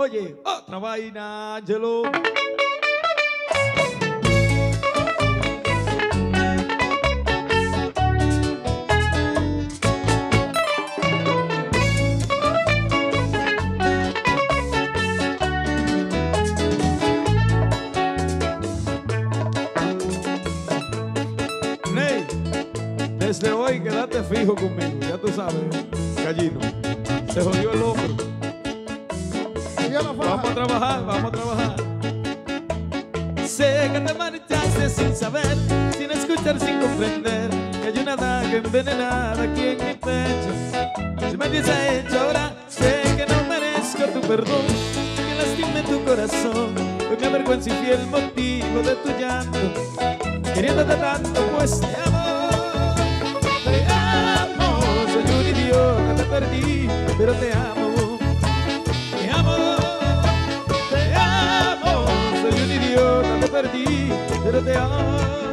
Oye, otra vaina, Angelo. Desde hoy quédate fijo conmigo, ya tú sabes, gallino. Se jodió el hombro. Vamos a trabajar, vamos a trabajar. Sé que te marchaste sin saber, sin escuchar, sin comprender que hay una daga envenenada aquí en mi pecho. Si me dice hecho ahora, sé que no merezco tu perdón, que lastime tu corazón, hoy me avergüenza y fiel motivo de tu llanto. Queriéndote tanto, pues te amo, te amo, soy un idiota, te perdí, pero te amo. Perdí,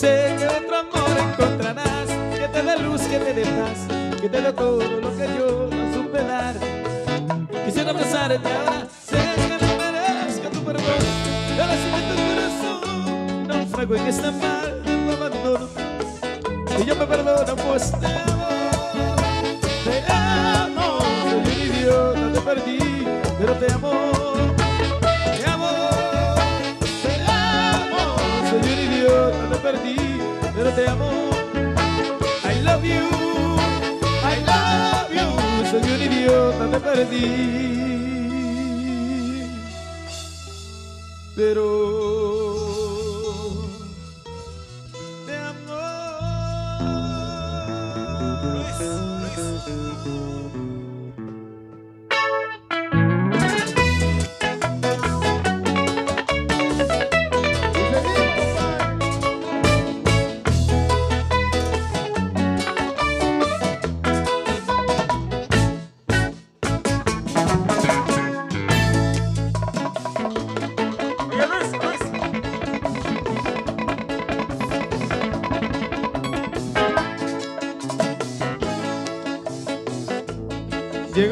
Sé que otro amor encontrarás, que te dé luz, que te dé paz, que te dé todo lo que yo no supe dar. Quisiera abrazarte ahora, sé que no merezco tu perdón, pero si en tu corazón naufrago en este mar, tu abandono. Y yo me perdono, pues te amo, te amo, soy un idiota, te perdí, pero te amo. Pero te amo. I love you, I love you, soy un idiota, te perdí. Pero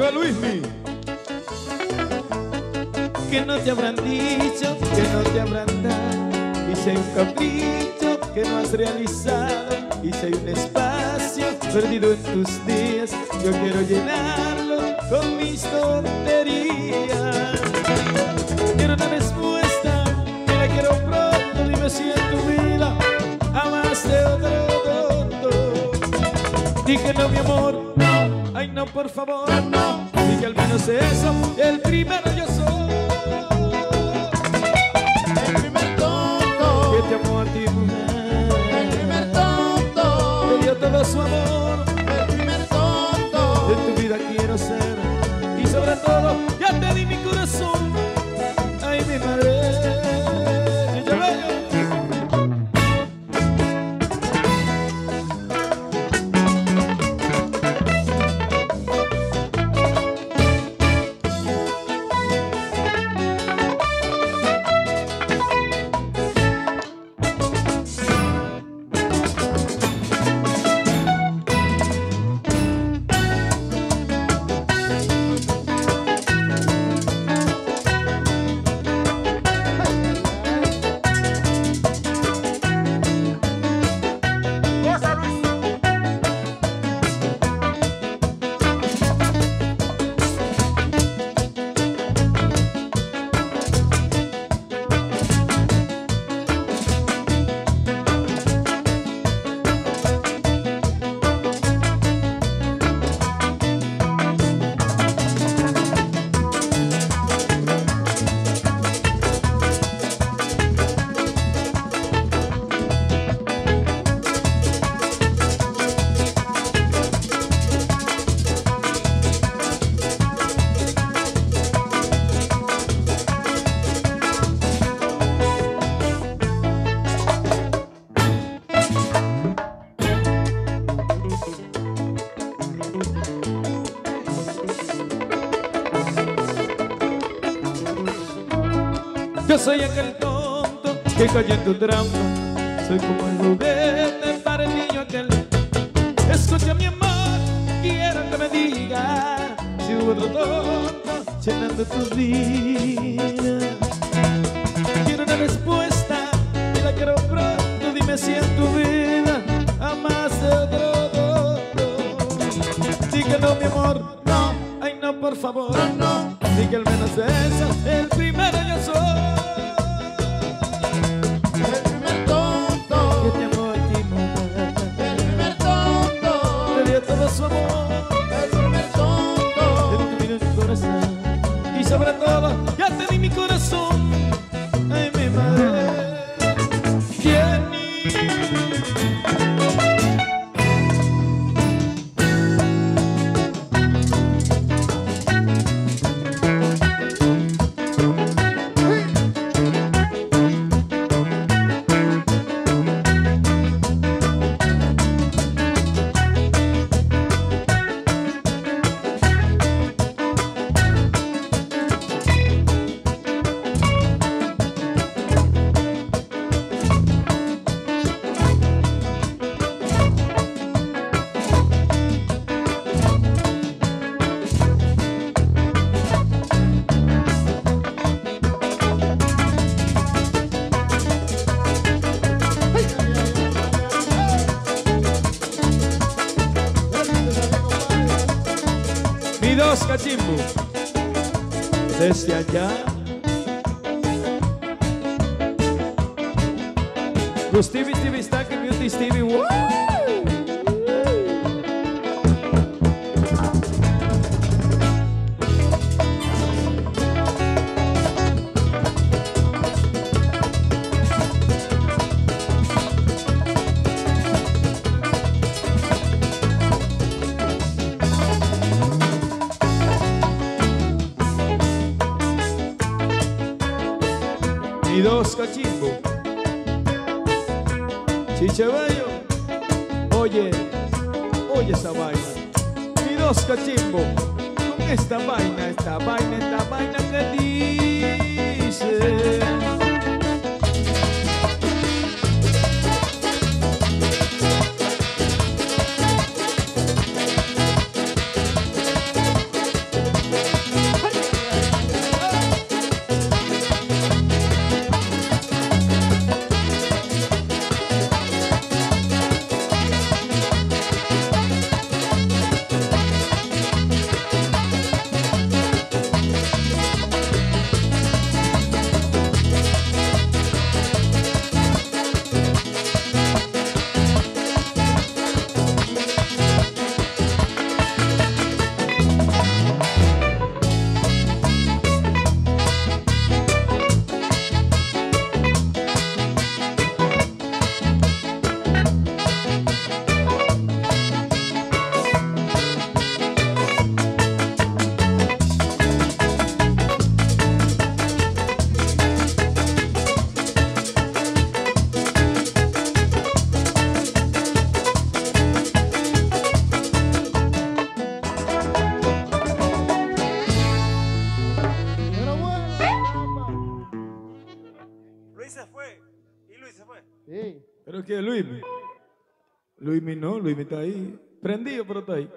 Llegó Luismi. Que no te habrán dicho, que no te habrán dado. Hay un capricho que no has realizado. Hay un espacio perdido en tus días, yo quiero llenarlo con mis tonterías. Quiero una respuesta, que la quiero pronto. Dime si en tu vida amaste otro tonto. Dije no, mi amor, ay no, por favor, no. Dije al menos eso, el primero yo soy. El primer tonto. Que te amó a ti, El mujer. primer tonto. Te dio todo su amor, Yo soy aquel tonto que cayó en tu trampa. Soy como el juguete para el niño aquel. Escucha mi amor, quiero que me diga si hubo otro tonto llenando tu vida. Mi dos cachimbo. Desde allá. Los Stevie Stevie Stack Beauty Stevie. Dos cachimbo. Oye, oye esa vaina. Mi dos cachimbo. Con esta vaina, esta vaina, esta vaina que dice. Sí. Pero que Luis. Luis no, Luis está ahí. Prendido, pero está ahí.